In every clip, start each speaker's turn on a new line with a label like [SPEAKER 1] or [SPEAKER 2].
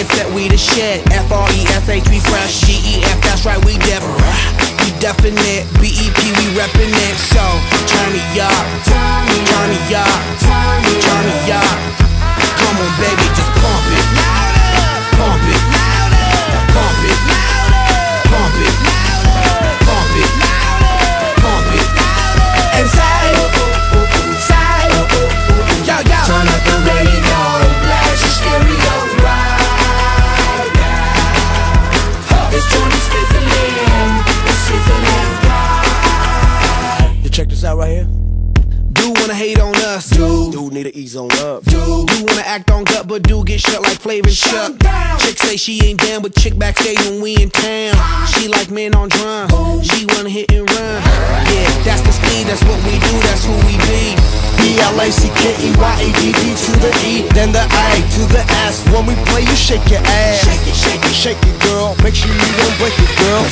[SPEAKER 1] That we the shit. F R E S H, we fresh. G E F, that's right, we def. We definite. B E P, we reppin' it. So, turn me up. Wanna hate on us, do.
[SPEAKER 2] Dude need to ease on up.
[SPEAKER 1] Dude, do wanna act on gut, but do get shut like Flavor Shut. Chick say she ain't down, but chick backstage when we in town. She like men on drums, she wanna hit and run. Yeah, that's the speed, that's what we do, that's who we be.
[SPEAKER 2] B-L-A-C-K-E-Y-A-D-D to the E, then the A to the S. When we play, you shake your ass. Shake it, shake it, shake it, girl. Make sure you don't break it, girl.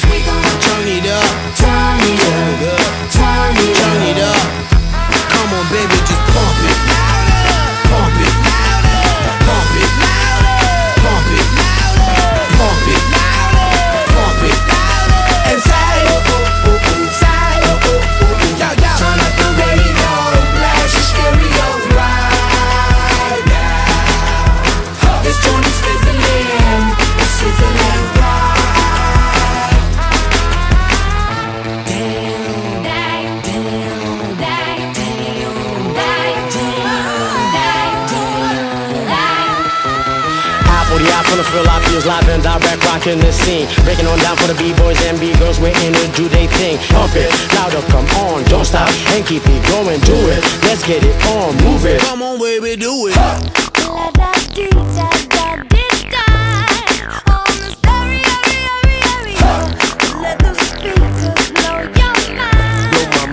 [SPEAKER 3] ODI from the Philippines, live and direct, rocking the scene. Breaking on down for the B-boys and B-girls, we're in it, do they think? Pump it, louder, come on, don't stop, and keep it going, do it. Let's get it on, move it.
[SPEAKER 1] Come on, baby, do it.
[SPEAKER 4] Blow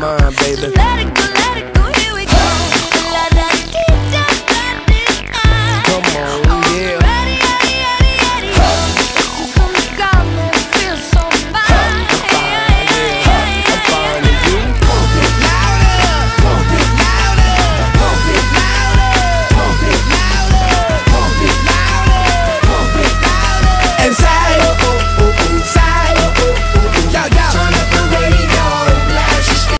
[SPEAKER 4] my mind, baby. Let it go.